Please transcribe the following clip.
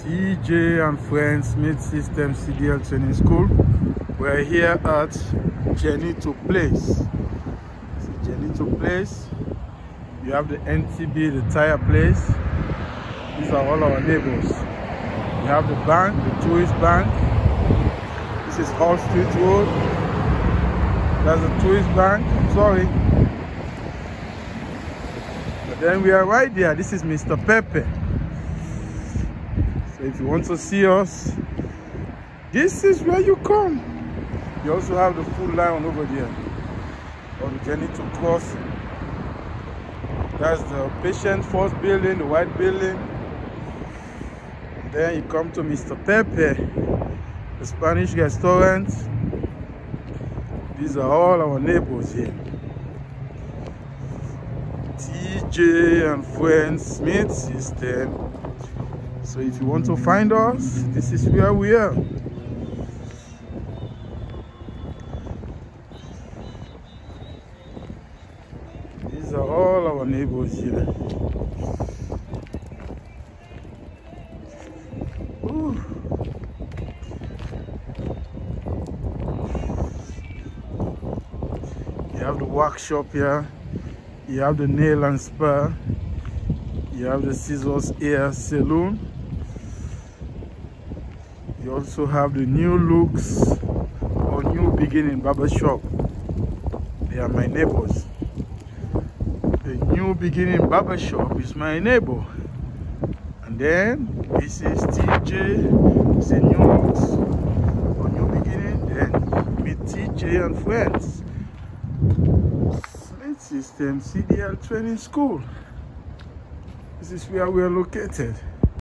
TJ and Friends Smith System CDL Training School. We're here at Genito Place. See Genito Place. You have the NTB, the tire place. These are all our neighbors. We have the bank, the Truist bank. This is Hull Street Road. That's the Truist bank. Sorry. But then we are right there. This is Mr. Pepe. If you want to see us, this is where you come. You also have the full line over there. Or the journey to cross. That's the patient first building, the white building. Then you come to Mr. Pepe, the Spanish restaurant. These are all our neighbors here. TJ and Friends Smith System. So if you want to find us, this is where we are. These are all our neighbors here. You have the workshop here. You have the nail and spa. You have the scissors hair salon. You also have the new looks or new beginning barber shop. They are my neighbors. The new beginning barber shop is my neighbor. And then this is TJ, it's a new looks or new beginning. Then meet TJ and friends. Smith System CDL Training School. This is where we are located.